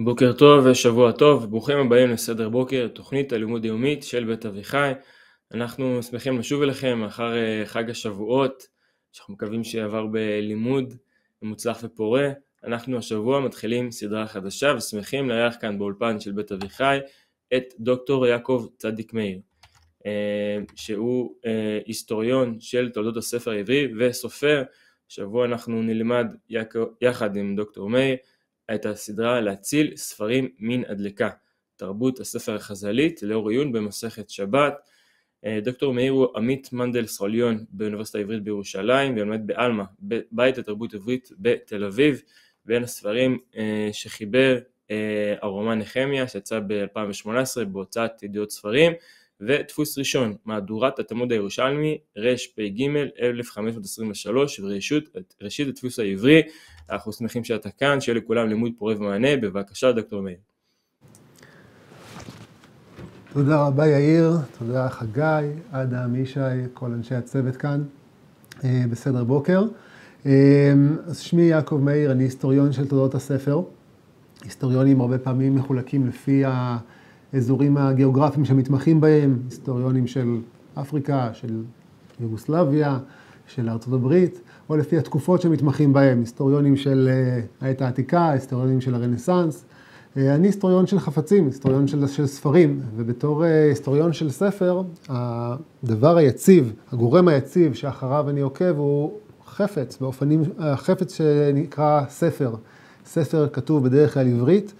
בוקר טוב ושבוע טוב, ברוכים הבאים לסדר בוקר, תוכנית הלימוד היומית של בית אביחי. אנחנו שמחים לשוב אליכם אחר אה, חג השבועות, שאנחנו מקווים שעבר בלימוד מוצלח ופורה. אנחנו השבוע מתחילים סדרה חדשה ושמחים לארח כאן באולפן של בית אביחי את דוקטור יעקב צדיק מאיר, אה, שהוא אה, היסטוריון של תולדות הספר העברי וסופר. השבוע אנחנו נלמד יחד עם דוקטור מאיר את הסדרה להציל ספרים מן הדלקה, תרבות הספר החז"לית לאור עיון במסכת שבת. אה, דוקטור מאיר הוא עמית מנדל סרוליון באוניברסיטה העברית בירושלים ולומד בעלמא, בית לתרבות עברית בתל אביב. בין הספרים אה, שחיבר אה, הרומן נחמיה שיצא ב-2018 בהוצאת ידיעות ספרים ודפוס ראשון מהדורת התלמוד הירושלמי רפ"ג 1523 וראשית הדפוס העברי אנחנו שמחים שאתה כאן, שיהיה לכולם לימוד פורה ומענה, בבקשה דוקטור מאיר. תודה רבה יאיר, תודה חגי, אדם, ישי, כל אנשי הצוות כאן, אה, בסדר בוקר. אה, אז שמי יעקב מאיר, אני היסטוריון של תולדות הספר. היסטוריונים הרבה פעמים מחולקים לפי האזורים הגיאוגרפיים שמתמחים בהם, היסטוריונים של אפריקה, של יוגוסלביה, של ארצות הברית. או לפי התקופות שמתמחים בהם, היסטוריונים של אה, העת העתיקה, היסטוריונים של הרנסאנס. אה, אני היסטוריון של חפצים, היסטוריון של, של ספרים, ובתור אה, היסטוריון של ספר, הדבר היציב, הגורם היציב שאחריו אני עוקב הוא חפץ, באופנים, החפץ שנקרא ספר. ספר כתוב בדרך כלל עברית,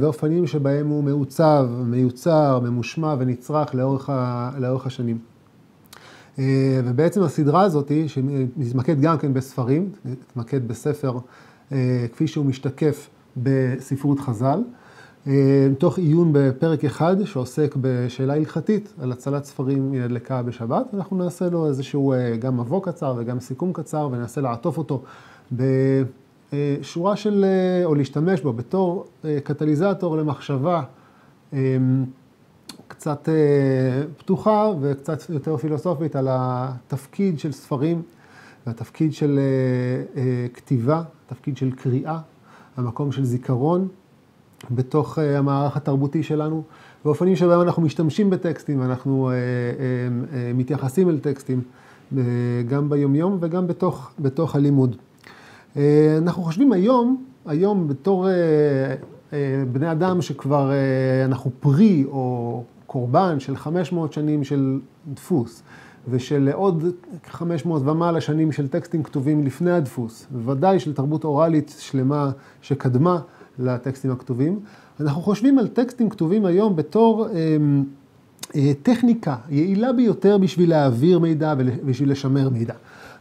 ואופנים שבהם הוא מעוצב, מיוצר, ממושמע ונצרך לאורך, לאורך השנים. אה, ובעצם הסדרה הזאת, שנתמקד גם כן בספרים, נתמקד בספר אה, כפי שהוא משתקף בספרות חז"ל, אה, תוך עיון בפרק אחד שעוסק בשאלה הלכתית על הצלת ספרים מהדלקה בשבת, אנחנו נעשה לו איזשהו גם מבוא קצר וגם סיכום קצר וננסה לעטוף אותו בשורה של, או להשתמש בו בתור קטליזטור למחשבה קצת אה, פתוחה וקצת יותר פילוסופית על התפקיד של ספרים והתפקיד של אה, אה, כתיבה, התפקיד של קריאה, המקום של זיכרון בתוך המערך התרבותי שלנו, באופנים שבהם אנחנו משתמשים בטקסטים, אנחנו מתייחסים אל טקסטים גם ביומיום וגם בתוך, בתוך הלימוד. אנחנו חושבים היום, היום בתור בני אדם שכבר אנחנו פרי או קורבן של 500 שנים של דפוס, ושל עוד 500 ומעלה שנים של טקסטים כתובים לפני הדפוס, בוודאי של תרבות אוראלית שלמה שקדמה לטקסטים הכתובים, אנחנו חושבים על טקסטים כתובים היום בתור אה, אה, טכניקה יעילה ביותר בשביל להעביר מידע ובשביל לשמר מידע.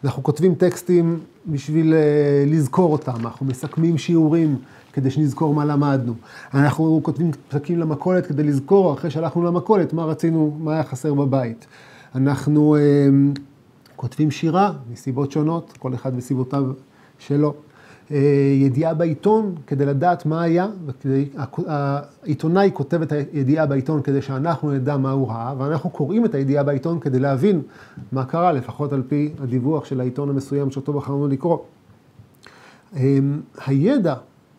אנחנו כותבים טקסטים בשביל אה, לזכור אותם, אנחנו מסכמים שיעורים כדי שנזכור מה למדנו. אנחנו כותבים פסקים למכולת כדי לזכור אחרי שהלכנו למכולת מה רצינו, מה היה חסר בבית. אנחנו אה, כותבים שירה מסיבות שונות, כל אחד מסיבותיו שלו. אה, ידיעה בעיתון כדי לדעת מה היה, העיתונאי כותב את הידיעה בעיתון כדי שאנחנו נדע מה הוא ראה, ואנחנו קוראים את הידיעה בעיתון כדי להבין מה קרה, לפחות על פי הדיווח של העיתון המסוים שאותו בחרנו לקרוא. אה, הידע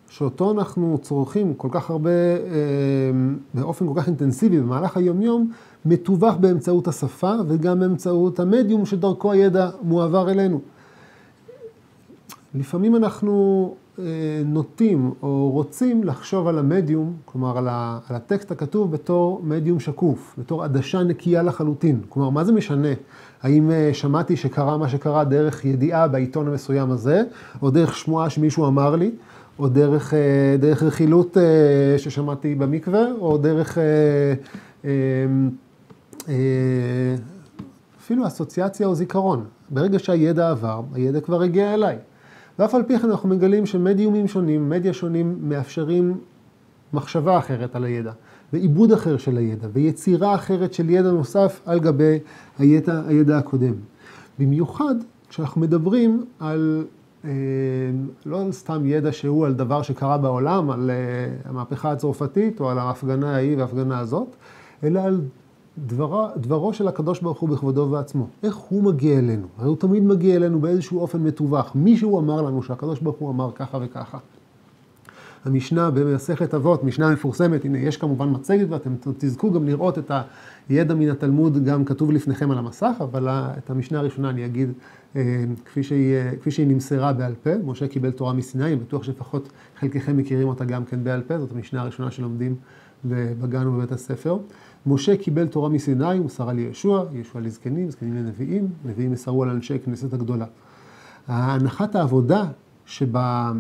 שאותו אנחנו צורכים כל כך הרבה, אה, באופן כל כך אינטנסיבי במהלך היומיום, מתווך באמצעות השפה וגם באמצעות המדיום שדרכו הידע מועבר אלינו. לפעמים אנחנו אה, נוטים או רוצים לחשוב על המדיום, כלומר על, הטקסט הכתוב בתור מדיום שקוף, בתור עדשה נקייה לחלוטין. כלומר, מה זה משנה? האם אה, שמעתי שקרה מה שקרה דרך ידיעה בעיתון המסוים הזה, או דרך שמועה שמישהו אמר לי? או דרך, אה, דרך רכילות ששמעתי במקווה, או דרך אפילו אסוציאציה או זיכרון. ברגע שהידע עבר, הידע כבר הגיע אליי. ואף על פי כן אנחנו מגלים שמדיומים שונים, מדיה שונים, מאפשרים מחשבה אחרת על הידע, ועיבוד אחר של הידע, ויצירה אחרת של ידע נוסף על גבי הידע, הידע הקודם. במיוחד כשאנחנו מדברים על אה, לא על סתם ידע שהוא על דבר שקרה בעולם, על אה, המהפכה הצרפתית או על ההפגנה ההיא וההפגנה הזאת, אלא על דברו, דברו של הקדוש ברוך הוא בכבודו ובעצמו. איך הוא מגיע אלינו? הרי הוא תמיד מגיע אלינו באיזשהו אופן מתווך. מישהו אמר לנו שהקדוש ברוך הוא אמר ככה וככה. המשנה במסכת אבות, משנה מפורסמת, הנה יש כמובן מצגת ואתם תזכו גם לראות את הידע מן התלמוד גם כתוב לפניכם על המסך, אבל את המשנה הראשונה אני אגיד אה, כפי שהיא, כפי שהיא נמסרה בעל פה, משה קיבל תורה מסיני, אני בטוח שלפחות חלקכם מכירים אותה גם כן בעל פה, זאת המשנה הראשונה שלומדים בגן ובבית הספר. משה קיבל תורה מסיני, הוא מסרה לישוע, ישוע לזקנים, זקנים לנביאים, נביאים מסרו על אנשי כנסת הגדולה. הנחת העבודה שבה,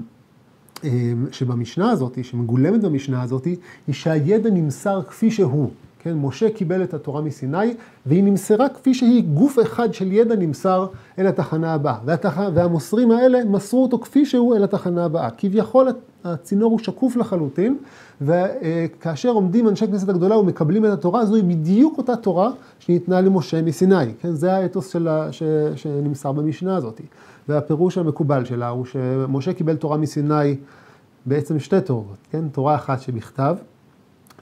שבמשנה הזאת, שמגולמת במשנה הזאת, היא שהידע נמסר כפי שהוא. כן, משה קיבל את התורה מסיני, והיא נמסרה כפי שהיא, גוף אחד של ידע נמסר אל התחנה הבאה. והתח... והמוסרים האלה מסרו אותו כפי שהוא אל התחנה הבאה. כביכול הצינור הוא שקוף לחלוטין, וכאשר עומדים אנשי כנסת הגדולה ומקבלים את התורה, זוהי בדיוק אותה תורה שניתנה למשה מסיני. כן, זה האתוס שלה, ש... שנמסר במשנה הזאת. והפירוש המקובל שלה הוא שמשה קיבל תורה מסיני בעצם שתי תורות, כן? תורה אחת שבכתב,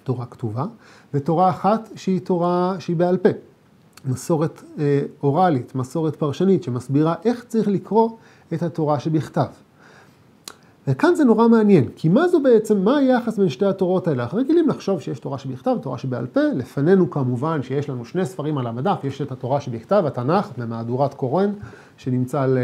תורה כתובה, ותורה אחת שהיא תורה שהיא בעל פה. מסורת אה, אוראלית, מסורת פרשנית, שמסבירה איך צריך לקרוא את התורה שבכתב. וכאן זה נורא מעניין, כי מה זו בעצם, מה היחס בין שתי התורות האלה? אנחנו רגילים לחשוב שיש תורה שבכתב, תורה שבעל פה, לפנינו כמובן שיש לנו שני ספרים על המדף, יש את התורה שבכתב, התנ"ך, במהדורת קורן, שנמצא על,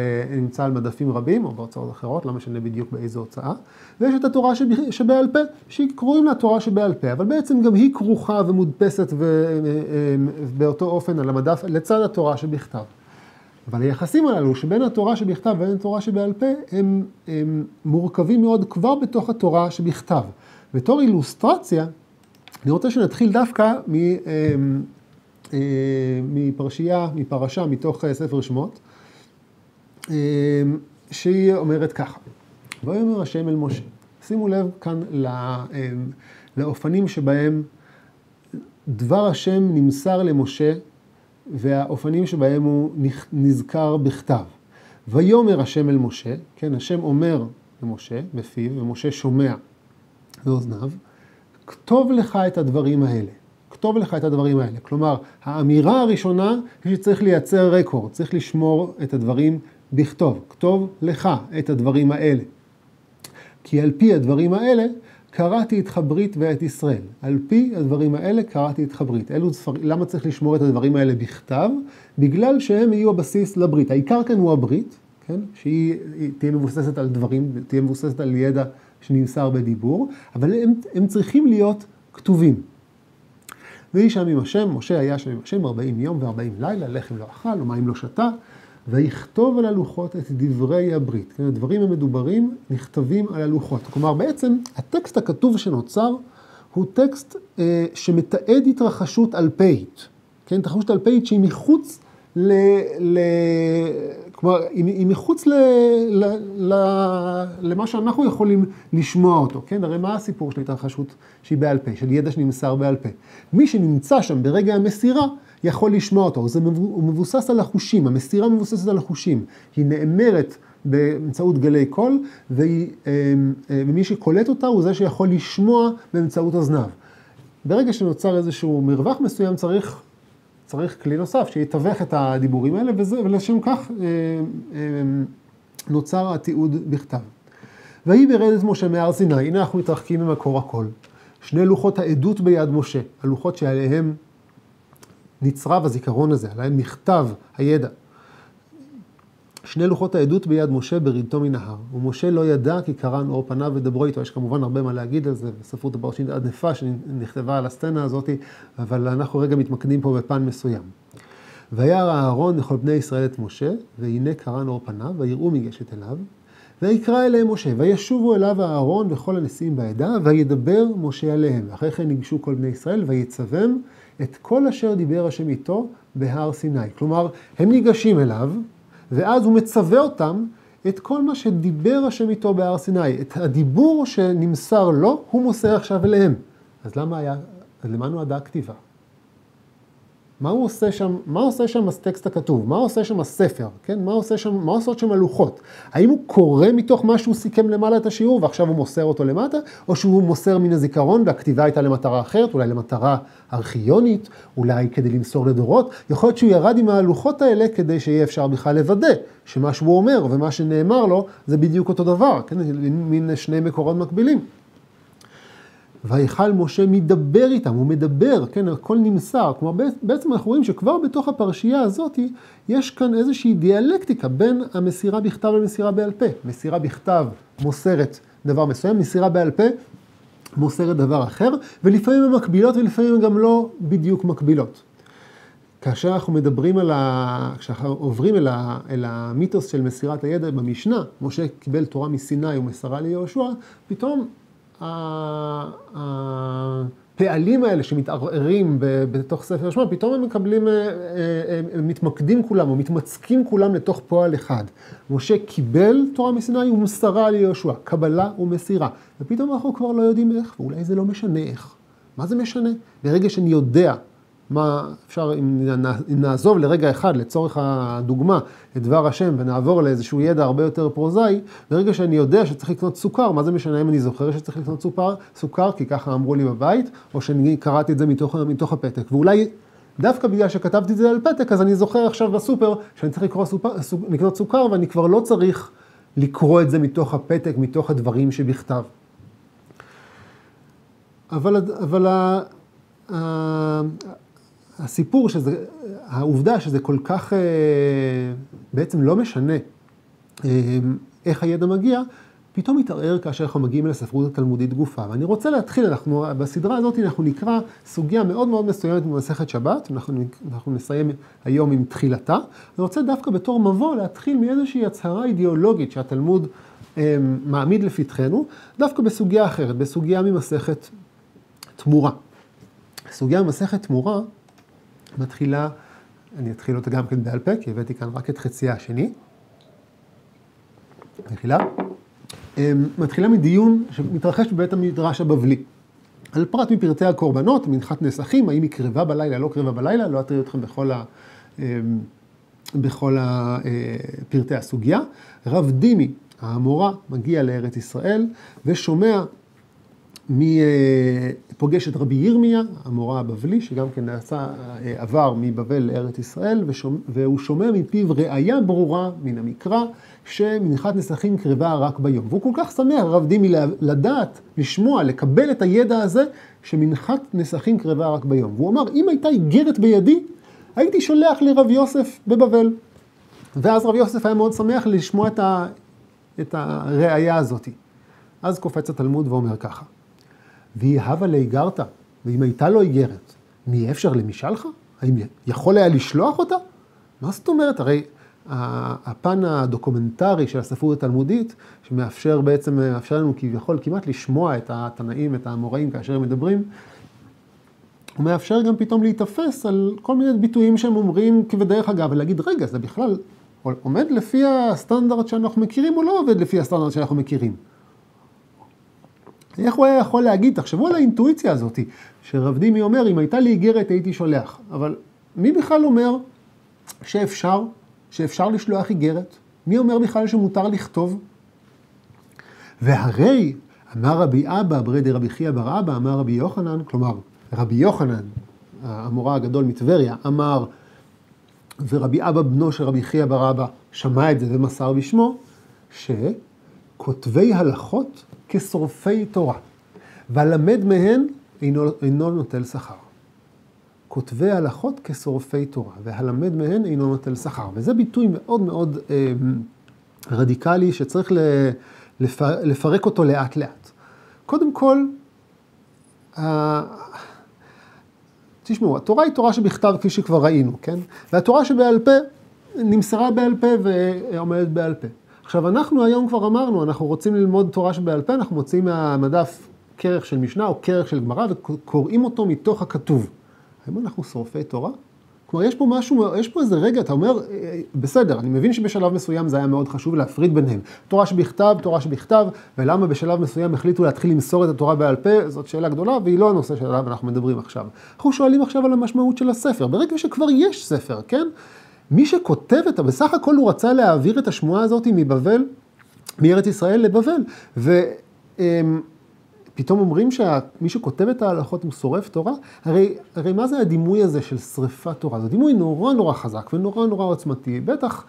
אה, על מדפים רבים, או בהוצאות אחרות, לא משנה בדיוק באיזו הוצאה, ויש את התורה שבעל פה, שקרואים לה תורה שבעל פה, אבל בעצם גם היא כרוכה ומודפסת ו... אה, אה, באותו אופן על המדף, לצד התורה שבכתב. אבל היחסים הללו שבין התורה שבכתב ובין התורה שבעל פה הם, הם מורכבים מאוד כבר בתוך התורה שבכתב. בתור אילוסטרציה, אני רוצה שנתחיל דווקא מ, מפרשייה, מפרשה מתוך ספר שמות, שהיא אומרת ככה, ויאמר השם אל משה, שימו לב כאן לאופנים שבהם דבר השם נמסר למשה והאופנים שבהם הוא נזכר בכתב. ויאמר השם אל משה, כן, השם אומר למשה בפיו, ומשה שומע באוזניו, כתוב לך את הדברים האלה. כתוב לך את הדברים האלה. כלומר, האמירה הראשונה היא שצריך לייצר רקורד, צריך לשמור את הדברים בכתוב. כתוב לך את הדברים האלה. כי על פי הדברים האלה קראתי איתך ברית ואת ישראל. על פי הדברים האלה קראתי איתך ברית. אלו ספר... למה צריך לשמור את הדברים האלה בכתב? בגלל שהם יהיו הבסיס לברית. העיקר כאן הוא הברית, כן? שהיא תהיה מבוססת על דברים, תהיה מבוססת על ידע שנמסר בדיבור, אבל הם, הם צריכים להיות כתובים. ויהי שם עם השם, משה היה שם עם השם 40 יום ו-40 לילה, לחם לא אכל ומים לא שתה. ויכתוב על הלוחות את דברי הברית. כן, הדברים המדוברים נכתבים על הלוחות. כלומר, בעצם הטקסט הכתוב שנוצר הוא טקסט אה, שמתעד התרחשות אלפאית. כן, התרחשות אלפאית שהיא מחוץ ל... ל כלומר, היא, היא מחוץ ל, ל, ל, למה שאנחנו יכולים לשמוע אותו, כן? הרי מה הסיפור של התרחשות שהיא בעל פה, של ידע שנמסר בעל פה? מי שנמצא שם ברגע המסירה, יכול לשמוע אותו. זה, מבוסס על החושים, המסירה מבוססת על החושים. היא נאמרת באמצעות גלי קול, אה, אה, ומי שקולט אותה הוא זה שיכול לשמוע באמצעות אוזניו. ברגע שנוצר איזשהו מרווח מסוים צריך, צריך כלי נוסף שיתווך את הדיבורים האלה, וזה, ולשם כך אה, נוצר התיעוד בכתב. ויהי ברדת משה מהר סיני, הנה אנחנו מתרחקים ממקור הכל. שני לוחות העדות ביד משה, הלוחות שעליהם נצרב הזיכרון הזה, עליהם נכתב הידע. שני לוחות העדות ביד משה ברידתו מנהר, ומשה לא ידע כי קרן אור פניו ודברו איתו, יש כמובן הרבה מה להגיד על זה, בספרות הפרשית ענפה שנכתבה על הסצנה הזאת, אבל אנחנו רגע מתמקדים פה בפן מסוים. וירא אהרון לכל בני ישראל את משה, והנה קרן אור פניו, ויראו מגשת אליו, ויקרא אליהם משה, וישובו אליו אהרון וכל הנשיאים בעדה, וידבר משה עליהם. ואחרי כן ניגשו כל בני ישראל, ויצווהם את כל אשר דיבר השם איתו בהר סיני. כלומר, הם ניגשים אליו, ואז הוא מצווה אותם את כל מה שדיבר השם איתו בהר סיני. את הדיבור שנמסר לו, הוא מוסר עכשיו אליהם. אז למה היה, למה נועדה הכתיבה? מה הוא עושה שם, מה עושה שם הטקסט הכתוב? מה עושה שם הספר? כן? מה עושה שם, מה עושות שם הלוחות? האם הוא קורא מתוך מה שהוא סיכם למעלה את השיעור ועכשיו הוא מוסר אותו למטה? או שהוא מוסר מן הזיכרון והכתיבה הייתה למטרה אחרת, אולי למטרה ארכיונית, אולי כדי למסור לדורות? יכול להיות שהוא ירד עם הלוחות האלה כדי שיהיה אפשר בכלל לוודא שמה שהוא אומר ומה שנאמר לו זה בדיוק אותו דבר, כן? מין שני מקורות מקבילים. ויכל משה מדבר איתם, הוא מדבר, כן, הכל נמסר. כלומר, בעצם אנחנו רואים שכבר בתוך הפרשייה הזאת יש כאן איזושהי דיאלקטיקה בין המסירה בכתב למסירה בעל פה. מסירה בכתב מוסרת דבר מסוים, מסירה בעל פה מוסרת דבר אחר, ולפעמים הן מקבילות ולפעמים הן גם לא בדיוק מקבילות. כאשר אנחנו מדברים על ה... כשאנחנו עוברים אל, ה... אל המיתוס של מסירת הידע במשנה, משה קיבל תורה מסיני ומסרה ליהושע, פתאום הפעלים האלה שמתערערים בתוך ספר שמע, פתאום הם מקבלים, אה, אה, הם מתמקדים כולם או מתמצקים כולם לתוך פועל אחד. משה קיבל תורה מסיני ומסרה ליהושע, קבלה ומסירה. ופתאום אנחנו כבר לא יודעים איך, ואולי זה לא משנה איך. מה זה משנה? ברגע שאני יודע מה אפשר, אם נעזוב לרגע אחד, לצורך הדוגמה, את דבר השם ונעבור לאיזשהו ידע הרבה יותר פרוזאי, ברגע שאני יודע שצריך לקנות סוכר, מה זה משנה אם אני זוכר שצריך לקנות סוכר, סוכר כי ככה אמרו לי בבית, או שאני קראתי את זה מתוך, מתוך הפתק. ואולי דווקא בגלל שכתבתי את זה על פתק, אז אני זוכר עכשיו בסופר שאני צריך לקרוא סופר, לקנות סוכר, ואני כבר לא צריך לקרוא את זה מתוך הפתק, מתוך הדברים שבכתב. אבל, אבל הסיפור שזה, העובדה שזה כל כך אה, בעצם לא משנה אה, איך הידע מגיע, פתאום מתערער כאשר אנחנו מגיעים לספרות התלמודית גופה. ואני רוצה להתחיל, אנחנו, בסדרה הזאת אנחנו נקרא סוגיה מאוד מאוד מסוימת במסכת שבת, אנחנו, אנחנו נסיים היום עם תחילתה. אני רוצה דווקא בתור מבוא להתחיל מאיזושהי הצהרה אידיאולוגית שהתלמוד אה, מעמיד לפתחנו, דווקא בסוגיה אחרת, בסוגיה ממסכת תמורה. סוגיה ממסכת תמורה מתחילה, אני אתחיל אותה גם כן בעל פה, כי הבאתי כאן רק את חציה השני. מתחילה. אמ, מתחילה מדיון שמתרחש בבית המדרש הבבלי. על פרט מפרטי הקורבנות, מנחת נסכים, האם היא קרבה בלילה, לא קרבה בלילה, לא אטריד אתכם בכל, ה, אמ, בכל אה, פרטי הסוגיה. רב דימי, האמורה, מגיע לארץ ישראל ושומע מי אה, פוגש את רבי ירמיה, המורה הבבלי, שגם כן נעשה, אה, עבר מבבל לארץ ישראל, והוא שומע מפיו ראייה ברורה מן המקרא, שמנחת נסכים קרבה רק ביום. והוא כל כך שמח, הרב דימי, לדעת, לשמוע, לקבל את הידע הזה, שמנחת נסכים קרבה רק ביום. והוא אמר, אם הייתה איגרת בידי, הייתי שולח לרב יוסף בבבל. ואז רב יוסף היה מאוד שמח לשמוע את, ה, את הראייה הזאת. אז קופץ התלמוד ואומר ככה. והיא הווה לאיגרתא, ואם הייתה לו איגרת, מי אפשר למשלך? האם יכול היה לשלוח אותה? מה זאת אומרת? הרי הפן הדוקומנטרי של הספרות התלמודית, שמאפשר בעצם, מאפשר לנו כביכול כמעט לשמוע את התנאים, את האמוראים כאשר הם מדברים, הוא מאפשר גם פתאום להיתפס על כל מיני ביטויים שהם אומרים כבדרך אגב, ולהגיד, רגע, זה בכלל עומד לפי הסטנדרט שאנחנו מכירים או לא עובד לפי הסטנדרט שאנחנו מכירים? איך הוא היה יכול להגיד, תחשבו על האינטואיציה הזאת, שרב דימי אומר, אם הייתה לי איגרת הייתי שולח. אבל מי בכלל אומר שאפשר, שאפשר לשלוח איגרת? מי אומר בכלל שמותר לכתוב? והרי, אמר רבי אבא, ברדי רבי חייא בר אבא, אמר רבי יוחנן, כלומר, רבי יוחנן, המורה הגדול מטבריה, אמר, ורבי אבא בנו של רבי חייא בר אבא שמע את זה ומסר בשמו, שכותבי הלכות כשורפי תורה, והלמד מהן אינו, אינו נוטל שכר. כותבי הלכות כשורפי תורה, והלמד מהן אינו נוטל שכר. וזה ביטוי מאוד מאוד אה, רדיקלי שצריך לפר, לפרק אותו לאט לאט. קודם כל, אה, תשמעו, התורה היא תורה שבכתב כפי שכבר ראינו, כן? והתורה שבעל פה נמסרה בעל פה ועומדת בעל פה. עכשיו, אנחנו היום כבר אמרנו, אנחנו רוצים ללמוד תורה שבעל פה, אנחנו מוצאים מהמדף כרך של משנה או כרך של גמרא וקוראים אותו מתוך הכתוב. האם אנחנו שורפי תורה? כלומר, יש פה משהו, יש פה איזה רגע, אתה אומר, אה, בסדר, אני מבין שבשלב מסוים זה היה מאוד חשוב להפריד ביניהם. תורה שבכתב, תורה שבכתב, ולמה בשלב מסוים החליטו להתחיל למסור את התורה בעל פה, זאת שאלה גדולה, והיא לא הנושא שעליו אנחנו מדברים עכשיו. אנחנו שואלים עכשיו על המשמעות של הספר. ברגע שכבר יש ספר, כן? מי שכותב את, בסך הכל הוא רצה להעביר את השמועה הזאת מבבל, מארץ ישראל לבבל. ופתאום אומרים שמי שכותב את ההלכות הוא שורף תורה? הרי, הרי מה זה הדימוי הזה של שריפת תורה? זה דימוי נורא נורא חזק ונורא נורא עוצמתי. בטח,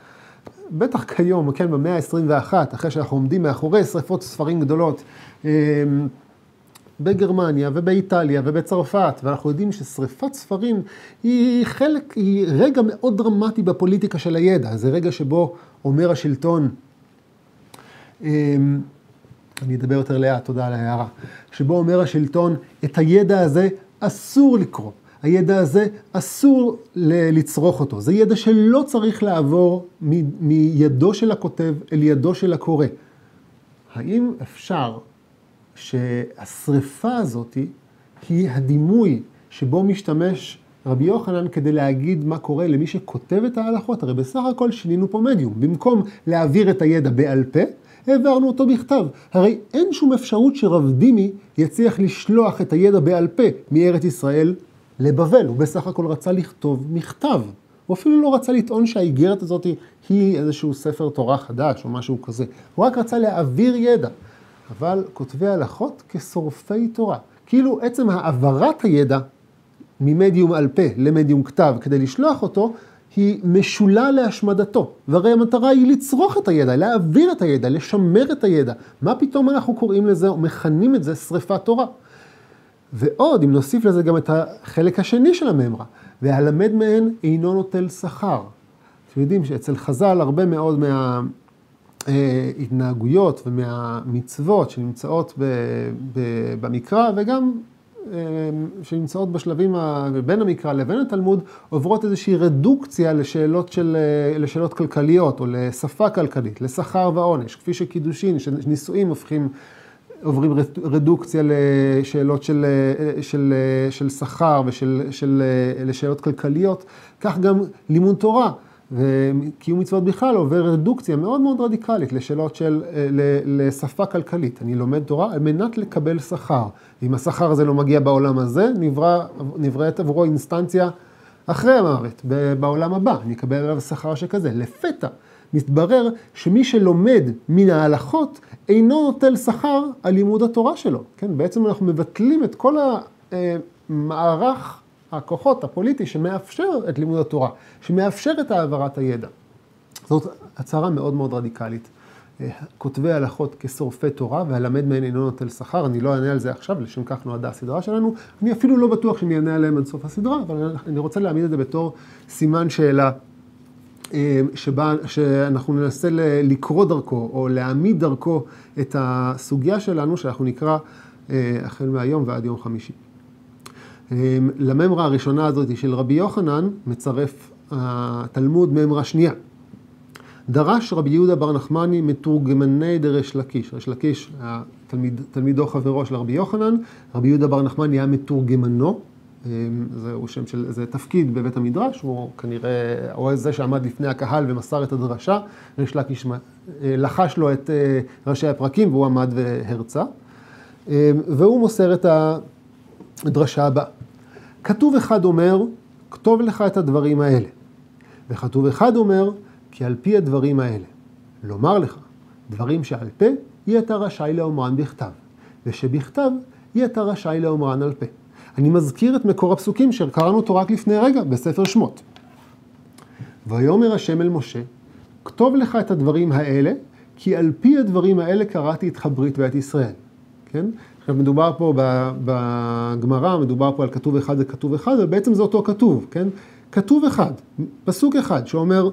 בטח כיום, כן, במאה ה-21, אחרי שאנחנו עומדים מאחורי שריפות ספרים גדולות. בגרמניה ובאיטליה ובצרפת, ואנחנו יודעים ששריפת ספרים היא חלק, היא רגע מאוד דרמטי בפוליטיקה של הידע. זה רגע שבו אומר השלטון, אמ, אני אדבר יותר לאט, תודה על ההערה, שבו אומר השלטון, את הידע הזה אסור לקרוא. הידע הזה אסור לצרוך אותו. זה ידע שלא צריך לעבור מידו של הכותב אל ידו של הקורא. האם אפשר שהשריפה הזאת היא הדימוי שבו משתמש רבי יוחנן כדי להגיד מה קורה למי שכותב את ההלכות? הרי בסך הכל שינינו פה מדיום. במקום להעביר את הידע בעל פה, העברנו אותו בכתב. הרי אין שום אפשרות שרב דימי יצליח לשלוח את הידע בעל פה מארץ ישראל לבבל. הוא בסך הכל רצה לכתוב מכתב. הוא אפילו לא רצה לטעון שהאיגרת הזאת היא איזשהו ספר תורה חדש או משהו כזה. הוא רק רצה להעביר ידע. אבל כותבי הלכות כשורפי תורה. כאילו עצם העברת הידע ממדיום על פה למדיום כתב כדי לשלוח אותו, היא משולה להשמדתו. והרי המטרה היא לצרוך את הידע, להעביר את הידע, לשמר את הידע. מה פתאום אנחנו קוראים לזה ומכנים את זה שריפת תורה? ועוד, אם נוסיף לזה גם את החלק השני של הממרה, והלמד מהן אינו נוטל שכר. אתם יודעים שאצל חז"ל הרבה מאוד מההתנהגויות ומהמצוות שנמצאות במקרא וגם אה, שנמצאות בשלבים בין המקרא לבין התלמוד, עוברות איזושהי רדוקציה לשאלות, של, אה, לשאלות כלכליות או לשפה כלכלית, לשכר ועונש, כפי שקידושין, שנישואים הופכים עוברים רדוקציה לשאלות של, של, של שכר ושל של, לשאלות כלכליות, כך גם לימוד תורה וקיום מצוות בכלל עובר רדוקציה מאוד מאוד רדיקלית לשאלות של, לשפה כלכלית. אני לומד תורה על מנת לקבל שכר. אם השכר הזה לא מגיע בעולם הזה, נברא, נבראת עבורו אינסטנציה אחרי המוות, בעולם הבא, אני אקבל עליו שכר שכזה. לפתע. מתברר שמי שלומד מן ההלכות אינו נוטל שכר על לימוד התורה שלו. כן, בעצם אנחנו מבטלים את כל המערך הכוחות הפוליטי שמאפשר את לימוד התורה, שמאפשר את העברת הידע. זאת הצהרה מאוד מאוד רדיקלית. כותבי הלכות כשורפי תורה, והלמד מהן אינו נוטל שכר, אני לא אענה על זה עכשיו, לשם כך נועדה הסדרה שלנו. אני אפילו לא בטוח שאני אענה עליהם עד סוף הסדרה, אבל אני רוצה להעמיד את זה בתור סימן שאלה אה, שבה, שאנחנו ננסה לקרוא דרכו או להעמיד דרכו את הסוגיה שלנו, שאנחנו נקרא אה, החל מהיום ועד יום חמישי. אה, לממרה הראשונה הזאת של רבי יוחנן מצרף התלמוד ממרה שנייה. דרש רבי יהודה בר נחמני מתורגמני דרש לקיש. רש לקיש תלמיד, תלמידו חברו של רבי יוחנן, רבי יהודה בר נחמני היה מתורגמנו, אמ, זהו שם של, זה תפקיד בבית המדרש, הוא כנראה, הוא זה שעמד לפני הקהל ומסר את הדרשה, ריש לקיש אה, לחש לו את אה, ראשי הפרקים והוא עמד והרצה, אמ, והוא מוסר את הדרשה הבאה. כתוב אחד אומר, כתוב לך את הדברים האלה, וכתוב אחד אומר, כי על פי הדברים האלה, לומר לך, דברים שעל פה, יהיה אתה רשאי לאומרן בכתב, ושבכתב, יהיה אתה רשאי לאומרן על פה. אני מזכיר את מקור הפסוקים שקראנו אותו רק לפני רגע בספר שמות. ויאמר השם אל משה, כתוב לך את הדברים האלה, כי על פי הדברים האלה קראתי איתך ברית ואת ישראל. כן? עכשיו מדובר פה בגמרא, מדובר פה על כתוב אחד וכתוב אחד, ובעצם זה אותו כתוב, כן? כתוב אחד, פסוק אחד שאומר,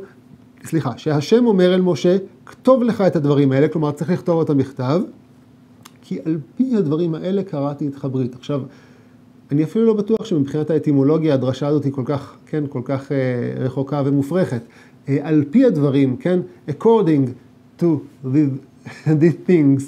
סליחה, שהשם אומר אל משה, כתוב לך את הדברים האלה, כלומר צריך לכתוב אותם בכתב, כי על פי הדברים האלה קראתי איתך ברית. עכשיו, אני אפילו לא בטוח שמבחינת האטימולוגיה הדרשה הזאת היא כל כך, כן, כל כך אה, רחוקה ומופרכת. אה, על פי הדברים, כן, according to these, these things,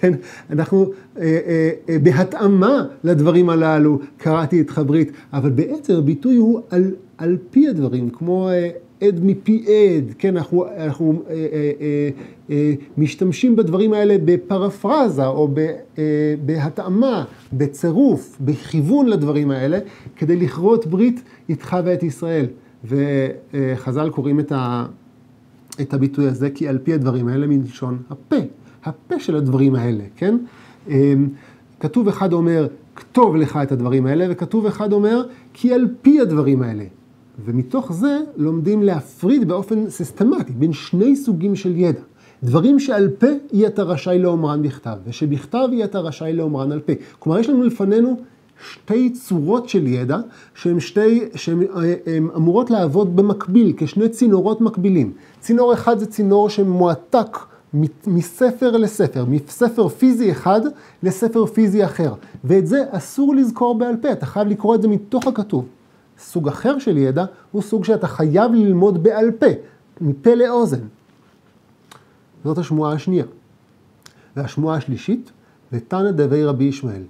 כן, אנחנו אה, אה, אה, בהתאמה לדברים הללו קראתי את חברית, אבל בעצם הביטוי הוא על, על פי הדברים, כמו אה, עד מפי עד, כן, אנחנו, אנחנו אה, אה, אה, אה, משתמשים בדברים האלה בפרפרזה או ב, אה, בהתאמה, בצירוף, בכיוון לדברים האלה, כדי לכרות ברית איתך ואת ישראל. וחז"ל קוראים את, ה, את הביטוי הזה, כי על פי הדברים האלה מלשון הפה, הפה של הדברים האלה, כן? אה, כתוב אחד אומר, כתוב לך את הדברים האלה, וכתוב אחד אומר, כי על פי הדברים האלה. ומתוך זה לומדים להפריד באופן סיסטמטי בין שני סוגים של ידע. דברים שעל פה אי אתה רשאי לאומרן בכתב, ושבכתב אי אתה רשאי לאומרן על פה. כלומר, יש לנו לפנינו שתי צורות של ידע, שהן שתי, שהן אמורות לעבוד במקביל, כשני צינורות מקבילים. צינור אחד זה צינור שמועתק מספר לספר, מספר פיזי אחד לספר פיזי אחר. ואת זה אסור לזכור בעל פה, אתה חייב לקרוא את זה מתוך הכתוב. סוג אחר של ידע הוא סוג שאתה חייב ללמוד בעל פה, מפה לאוזן. זאת השמועה השנייה. והשמועה השלישית, ותנא דבי רבי ישמעאל.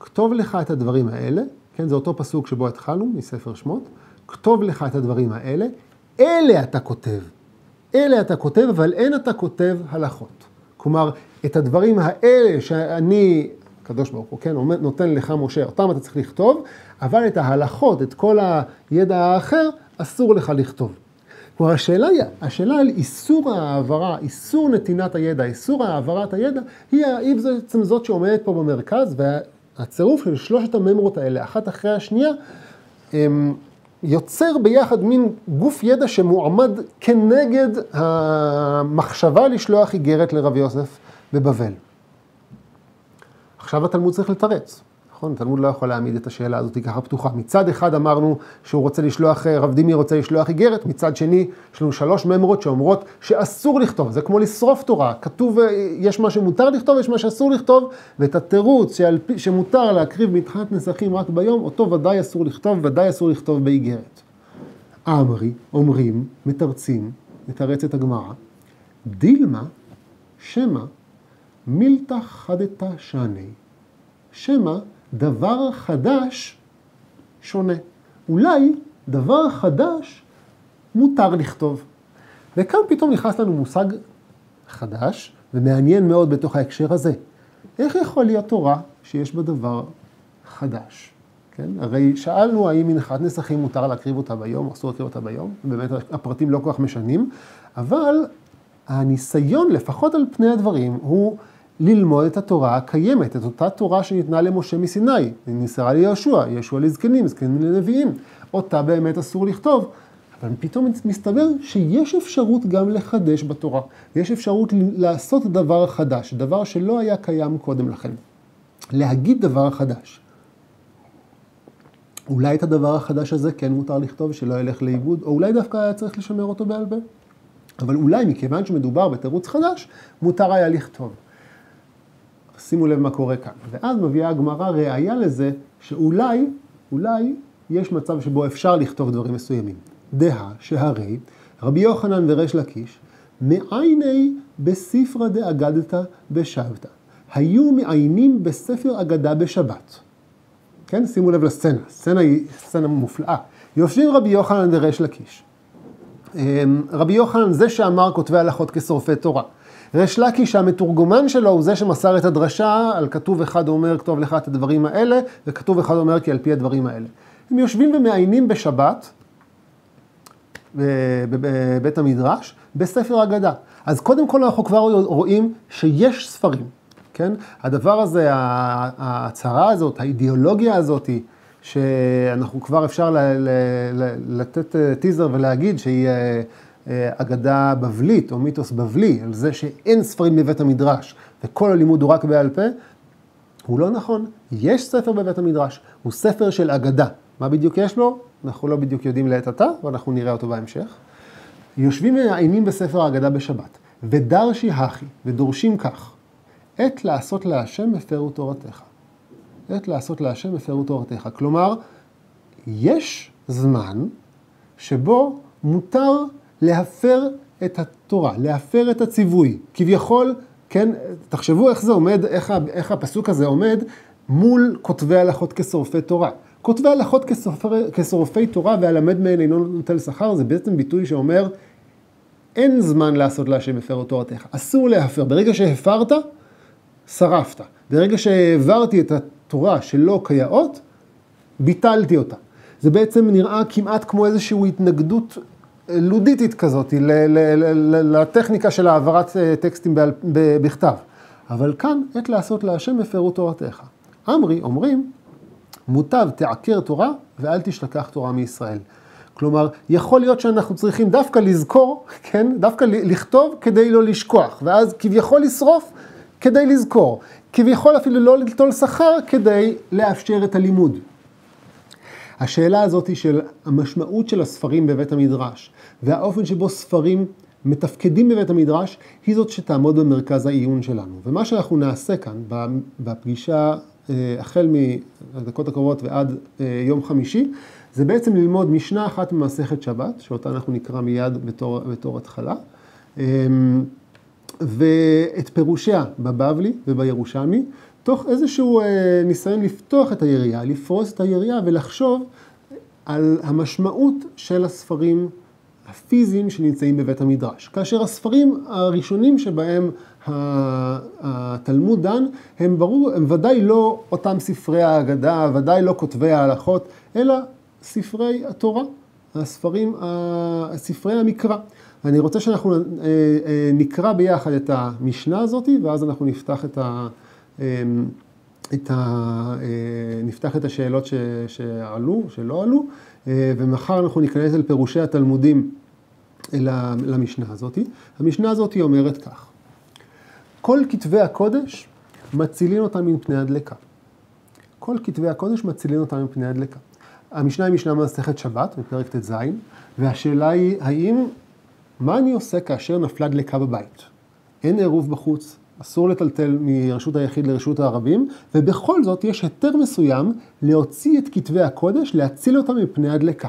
כתוב לך את הדברים האלה, כן, זה אותו פסוק שבו התחלנו, מספר שמות, כתוב לך את הדברים האלה, אלה אתה כותב. אלה אתה כותב, אבל אין אתה כותב הלכות. כלומר, את הדברים האלה שאני, הקדוש ברוך הוא, כן, נותן לך משה, אותם אתה צריך לכתוב, אבל את ההלכות, את כל הידע האחר, אסור לך לכתוב. כלומר, השאלה, השאלה על איסור ההעברה, איסור נתינת הידע, איסור העברת הידע, היא, היא בעצם זאת שעומדת פה במרכז, והצירוף של שלושת הממרות האלה, אחת אחרי השנייה, יוצר ביחד מין גוף ידע שמועמד כנגד המחשבה לשלוח איגרת לרבי יוסף בבבל. עכשיו התלמוד צריך לתרץ. נכון? תלמוד לא יכול להעמיד את השאלה הזאת ככה פתוחה. מצד אחד אמרנו שהוא רוצה לשלוח, אה, רב דימי רוצה לשלוח איגרת, מצד שני יש לנו שלוש ממרות שאומרות שאסור לכתוב, זה כמו לשרוף תורה, כתוב, אה, יש מה שמותר לכתוב, יש מה שאסור לכתוב, ואת התירוץ שעל, שמותר להקריב מתחת נסכים רק ביום, אותו ודאי אסור לכתוב, ודאי אסור לכתוב באיגרת. אמרי, אומרים, מתרצים, מתרצת הגמרא, דילמה, שמא, מילתא חדתא שני, שמא דבר חדש שונה. אולי דבר חדש מותר לכתוב. וכאן פתאום נכנס לנו מושג חדש ומעניין מאוד בתוך ההקשר הזה. איך יכול להיות תורה שיש בה דבר חדש? כן? הרי שאלנו האם מנחת נסכים מותר להקריב אותה ביום, אסור להקריב אותה ביום, באמת הפרטים לא כל כך משנים, אבל הניסיון, לפחות על פני הדברים, הוא ללמוד את התורה הקיימת, את אותה תורה שניתנה למשה מסיני, נמסרה ליהושע, יהושע לזקנים, זקנים לנביאים, אותה באמת אסור לכתוב. אבל פתאום מסתבר שיש אפשרות גם לחדש בתורה, יש אפשרות לעשות דבר חדש, דבר שלא היה קיים קודם לכן. להגיד דבר חדש. אולי את הדבר החדש הזה כן מותר לכתוב, שלא ילך לאיבוד, או אולי דווקא היה צריך לשמר אותו בעל פה. אבל אולי מכיוון שמדובר בתירוץ חדש, מותר היה לכתוב. שימו לב מה קורה כאן. ואז מביאה הגמרא ראייה לזה שאולי, אולי יש מצב שבו אפשר לכתוב דברים מסוימים. דהה שהרי רבי יוחנן וריש לקיש מעייני בספרא דאגדתא בשבתא. היו מעיינים בספר אגדה בשבת. כן, שימו לב לסצנה, סצנה היא סצנה מופלאה. יושבים רבי יוחנן וריש לקיש. אמ, רבי יוחנן זה שאמר כותבי הלכות כשורפי תורה. ריש לקיש המתורגמן שלו הוא זה שמסר את הדרשה, על כתוב אחד אומר כתוב לך את הדברים האלה, וכתוב אחד אומר כי על פי הדברים האלה. הם יושבים ומעיינים בשבת, בבית המדרש, בספר אגדה. אז קודם כל אנחנו כבר רואים שיש ספרים, כן? הדבר הזה, ההצהרה הזאת, האידיאולוגיה הזאת, שאנחנו כבר אפשר לתת טיזר ולהגיד שהיא אה, אגדה בבלית או מיתוס בבלי, על זה שאין ספרים בבית המדרש וכל הלימוד הוא רק בעל פה, הוא לא נכון. יש ספר בבית המדרש, הוא ספר של אגדה. מה בדיוק יש לו? אנחנו לא בדיוק יודעים לעת עתה, ואנחנו נראה אותו בהמשך. יושבים ומעיינים בספר האגדה בשבת, ודרשי הכי, ודורשים כך, עת לעשות להשם הפרו תורתך. עת לעשות להשם הפרו תורתך. כלומר, יש זמן שבו מותר להפר את התורה, להפר את הציווי. כביכול, כן, תחשבו איך זה עומד, איך, איך הפסוק הזה עומד מול כותבי הלכות כשורפי תורה. כותבי הלכות כשורפי תורה והלמד מהן אינו נוטל שכר, זה בעצם ביטוי שאומר, אין זמן לעשות להשם הפר תורתך. אסור להפר. ברגע שהפרת, שרפת. ברגע שהעברתי את התורה שלא כיאות, ביטלתי אותה. זה בעצם נראה כמעט כמו איזושהי התנגדות לודיטית כזאת, לטכניקה של העברת אה, טקסטים בכתב. אבל כאן, עת לעשות להשם הפרו תורתך. אמרי, אומרים, מוטב תעקר תורה ואל תשתכח תורה מישראל. כלומר, יכול להיות שאנחנו צריכים דווקא לזכור, כן, דווקא לכתוב כדי לא לשכוח, ואז כביכול לשרוף כדי לזכור, כביכול אפילו לא לטול שכר כדי לאפשר את הלימוד. השאלה הזאת של המשמעות של הספרים בבית המדרש, והאופן שבו ספרים מתפקדים בבית המדרש, היא זאת שתעמוד במרכז העיון שלנו. ומה שאנחנו נעשה כאן, בפגישה אה, החל מהדקות הקרובות ועד אה, יום חמישי, זה בעצם ללמוד משנה אחת ממסכת שבת, שאותה אנחנו נקרא מיד בתור, בתור התחלה, אמ, ואת פירושיה בבבלי ובירושלמי, תוך איזשהו אה, ניסיון לפתוח את היריעה, לפרוס את היריעה ולחשוב על המשמעות של הספרים הפיזיים שנמצאים בבית המדרש. כאשר הספרים הראשונים שבהם התלמוד דן, הם ברור, הם ודאי לא אותם ספרי ההגדה, ודאי לא כותבי ההלכות, אלא ספרי התורה, הספרים, ספרי המקרא. אני רוצה שאנחנו אה, אה, נקרא ביחד את המשנה הזאת, ואז אנחנו נפתח את ה... אה, את ה... נפתח את השאלות ש... שעלו, שלא עלו, ומחר אנחנו ניכנס אל פירושי התלמודים למשנה הזאת. המשנה הזאת אומרת כך: כל כתבי הקודש מצילין אותם מפני הדלקה. כל כתבי הקודש מצילין אותם מפני הדלקה. המשנה היא משנה מסכת שבת, בפרק ט"ז, והשאלה היא, האם, מה אני עושה כאשר נפלה דלקה בבית? אין עירוב בחוץ, אסור לטלטל מרשות היחיד לרשות הרבים, ובכל זאת יש היתר מסוים להוציא את כתבי הקודש, להציל אותם מפני הדלקה.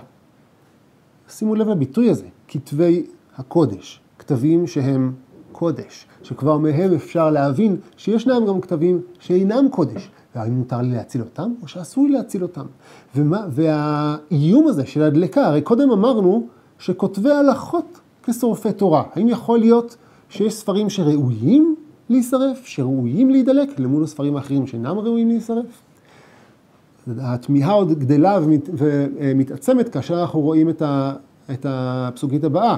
שימו לב לביטוי הזה, כתבי הקודש, כתבים שהם קודש, שכבר מהם אפשר להבין שישנם גם כתבים שאינם קודש. והאם מותר לי להציל אותם, או שאסור לי להציל אותם. ומה, והאיום הזה של הדלקה, הרי קודם אמרנו שכותבי הלכות כשורפי תורה. האם יכול להיות שיש ספרים שראויים להישרף, שראויים להידלק, למול הספרים האחרים שאינם ראויים להישרף? התמיהה עוד גדלה ומתעצמת כאשר אנחנו רואים את, ה, את הפסוקית הבאה.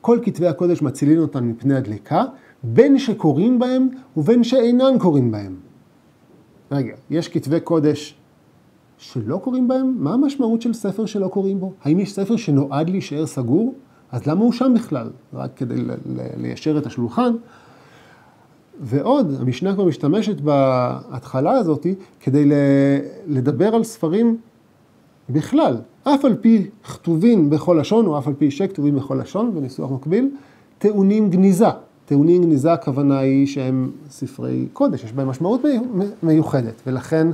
כל כתבי הקודש מצילין אותם מפני הדלקה, בין שקוראים בהם ובין שאינם קוראים בהם. רגע, יש כתבי קודש שלא קוראים בהם? מה המשמעות של ספר שלא קוראים בו? האם יש ספר שנועד להישאר סגור? אז למה הוא שם בכלל? רק כדי ליישר את השולחן. ועוד, המשנה כבר משתמשת בהתחלה הזאת כדי לדבר על ספרים בכלל, אף על פי כתובים בכל לשון, או אף על פי שכתובים בכל לשון, בניסוח מקביל, טעונים גניזה. טעונים גניזה הכוונה היא שהם ספרי קודש, יש בהם משמעות מיוחדת, ולכן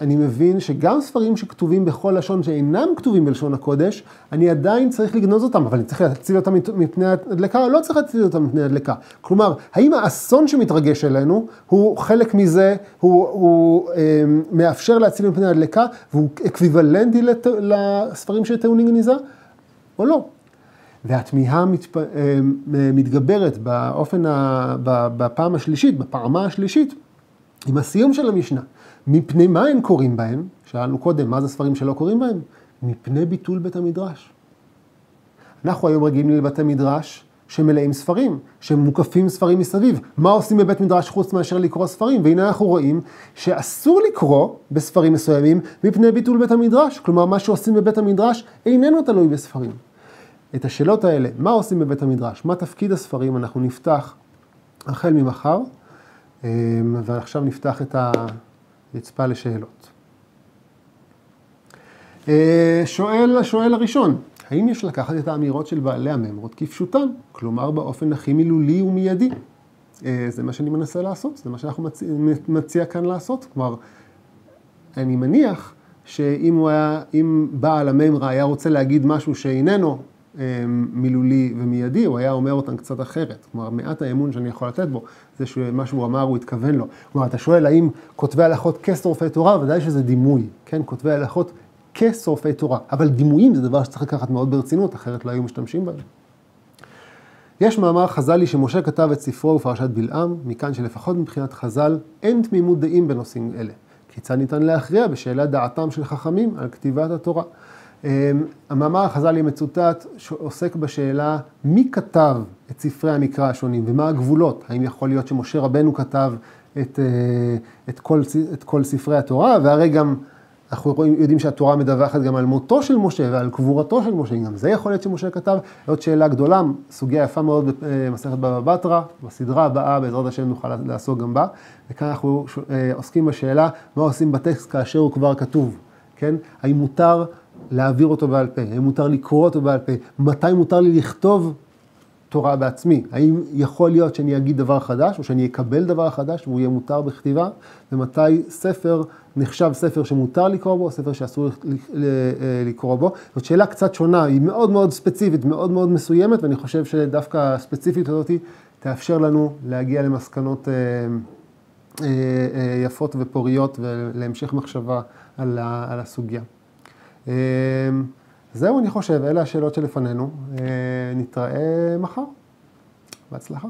אני מבין שגם ספרים שכתובים בכל לשון שאינם כתובים בלשון הקודש, אני עדיין צריך לגנוז אותם, אבל אני צריך להציל אותם מפני הדלקה, או לא צריך להציל אותם מפני הדלקה. כלומר, האם האסון שמתרגש אלינו הוא חלק מזה, הוא, הוא אה, מאפשר להציל מפני הדלקה, והוא אקוויוולנטי לת, לספרים שטעונים גניזה, או לא? והתמיהה מתפ... אה, מתגברת באופן, ה... בפעם השלישית, בפעמה השלישית, עם הסיום של המשנה. מפני מה הם קוראים בהם? שאלנו קודם, מה זה ספרים שלא קוראים בהם? מפני ביטול בית המדרש. אנחנו היום רגילים לבתי מדרש שמלאים ספרים, שמוקפים ספרים מסביב. מה עושים בבית מדרש חוץ מאשר לקרוא ספרים? והנה אנחנו רואים שאסור לקרוא בספרים מסוימים מפני ביטול בית המדרש. כלומר, מה שעושים בבית המדרש איננו תלוי בספרים. את השאלות האלה, מה עושים בבית המדרש, מה תפקיד הספרים, אנחנו נפתח החל ממחר, אמ, ועכשיו נפתח את הרצפה לשאלות. אה, שואל השואל הראשון, האם יש לקחת את האמירות של בעלי הממרות כפשוטן, כלומר באופן הכי מילולי ומיידי? אה, זה מה שאני מנסה לעשות, זה מה שאנחנו מציע, מציע כאן לעשות, כלומר, אני מניח שאם היה, בעל הממרה היה רוצה להגיד משהו שאיננו מילולי ומיידי, הוא היה אומר אותם קצת אחרת. כלומר, מעט האמון שאני יכול לתת בו, זה שמה שהוא אמר הוא התכוון לו. כלומר, אתה שואל האם כותבי הלכות כשורפי תורה, ודאי שזה דימוי, כן? כותבי הלכות כשורפי תורה. אבל דימויים זה דבר שצריך לקחת מאוד ברצינות, אחרת לא היו משתמשים בהם. יש מאמר חז"לי שמשה כתב את ספרו בפרשת בלעם, מכאן שלפחות מבחינת חז"ל אין תמימות דעים בנושאים אלה. כיצד ניתן להכריע בשאלת דעתם של חכמים על כתיבת התורה? אמ, המאמר החז"לי מצוטט שעוסק בשאלה מי כתב את ספרי המקרא השונים ומה הגבולות. האם יכול להיות שמשה רבנו כתב את, אה, את, כל, את כל ספרי התורה, והרי גם אנחנו רואים, יודעים שהתורה מדווחת גם על מותו של משה ועל קבורתו של משה, גם זה יכול להיות שמשה כתב. עוד שאלה גדולה, סוגיה יפה מאוד במסכת בבא בתרא, בסדרה הבאה בעזרת השם נוכל לעסוק גם בה. וכאן אנחנו עוסקים בשאלה, מה עושים בטקסט כאשר הוא כבר כתוב, כן? האם מותר להעביר אותו בעל פה, האם מותר לקרוא אותו בעל פה, מתי מותר לי לכתוב תורה בעצמי, האם יכול להיות שאני אגיד דבר חדש, או שאני אקבל דבר חדש והוא יהיה מותר בכתיבה, ומתי ספר נחשב ספר שמותר לקרוא בו, או ספר שאסור לקרוא בו. זאת שאלה קצת שונה, היא מאוד מאוד ספציפית, מאוד מאוד מסוימת, ואני חושב שדווקא הספציפית הזאת תאפשר לנו להגיע למסקנות יפות ופוריות ולהמשך מחשבה על הסוגיה. זהו, אני חושב, אלה השאלות שלפנינו. נתראה מחר. בהצלחה.